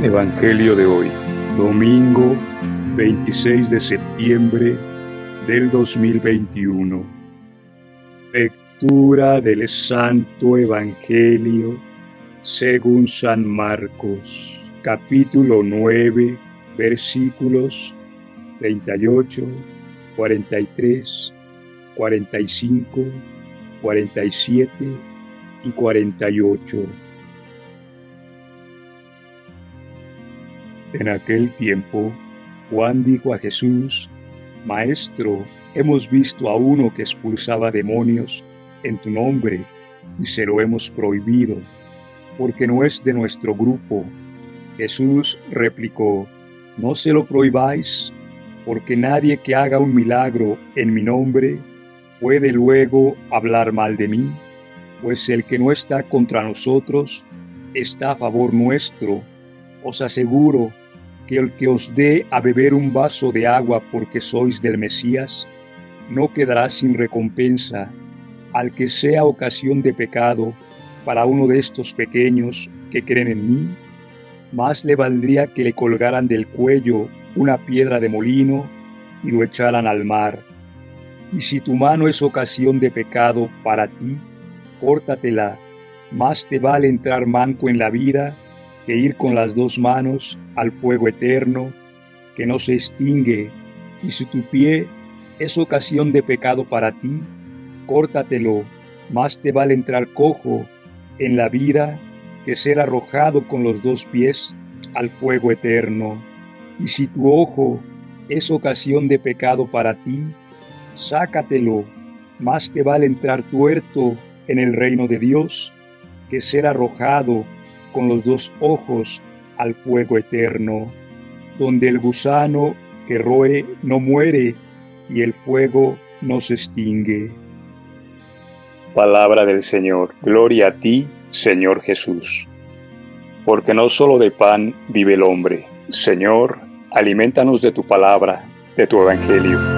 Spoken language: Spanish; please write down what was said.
Evangelio de hoy, domingo 26 de septiembre del 2021. Lectura del Santo Evangelio según San Marcos, capítulo 9, versículos 38, 43, 45, 47 y 48. En aquel tiempo, Juan dijo a Jesús, Maestro, hemos visto a uno que expulsaba demonios en tu nombre y se lo hemos prohibido, porque no es de nuestro grupo. Jesús replicó, No se lo prohibáis, porque nadie que haga un milagro en mi nombre puede luego hablar mal de mí, pues el que no está contra nosotros está a favor nuestro. Os aseguro que el que os dé a beber un vaso de agua porque sois del Mesías, no quedará sin recompensa al que sea ocasión de pecado para uno de estos pequeños que creen en mí, más le valdría que le colgaran del cuello una piedra de molino y lo echaran al mar. Y si tu mano es ocasión de pecado para ti, córtatela, más te vale entrar manco en la vida que ir con las dos manos al fuego eterno que no se extingue, y si tu pie es ocasión de pecado para ti, córtatelo, más te vale entrar cojo en la vida que ser arrojado con los dos pies al fuego eterno. Y si tu ojo es ocasión de pecado para ti, sácatelo, más te vale entrar tuerto en el reino de Dios que ser arrojado con los dos ojos al fuego eterno, donde el gusano que roe no muere y el fuego no se extingue. Palabra del Señor, gloria a ti, Señor Jesús. Porque no solo de pan vive el hombre. Señor, alimentanos de tu palabra, de tu evangelio